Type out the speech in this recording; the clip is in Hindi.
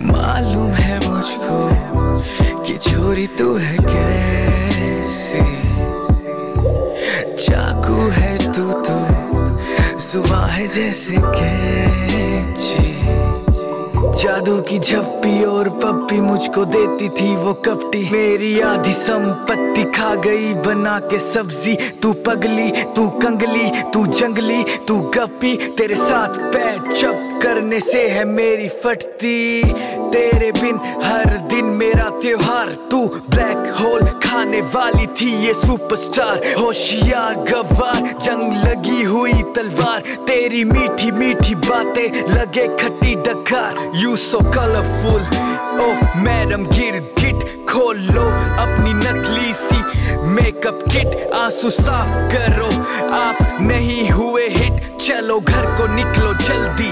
मालूम है मुझको कि छोरी तू है कैसी? चाकू है तू तो सुबह है जैसे कैची। जादू की झप्पी और पप्पी मुझको देती थी वो कपटी। मेरी आधी संपत्ति खा गई, बना के सब्ज़ी। तू पगली, तू कंगली, तू जंगली, तू गप्पी। तेरे साथ पैचअप करने से है मेरी फटती। तेरे बिन हर दिन मेरा त्योहार, तू ब्लैक होल खाने वाली थी ये सुपरस्टार होशियार, गवार, जंग लगी हुई तलवार। तेरी मीठी मीठी बातें लगे खट्टी डकार। You so colourful O madam गिर गिट खोल लो अपनी नकली सी मेकअप किट आँसू साफ़ करो, आप नहीं हुए हिट चलो घर को निकलो जल्दी।